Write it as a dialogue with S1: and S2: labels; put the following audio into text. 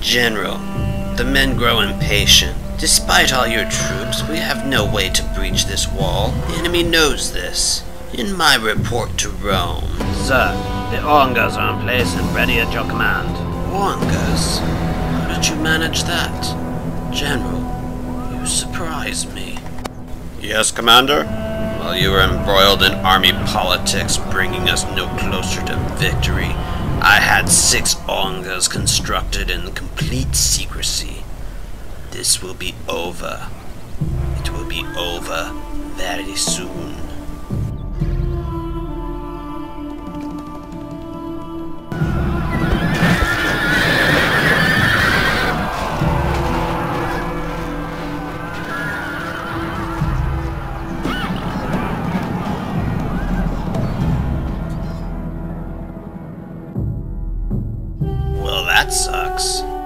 S1: General, the men grow impatient. Despite all your troops, we have no way to breach this wall. The enemy knows this. In my report to Rome,
S2: Sir, the Onagers are in place and ready at your command.
S1: Wangas, how did you manage that? General, you surprise me. Yes, Commander? While you were embroiled in army politics, bringing us no closer to victory, I six Onagers constructed in complete secrecy. This will be over. It will be over very soon. That sucks.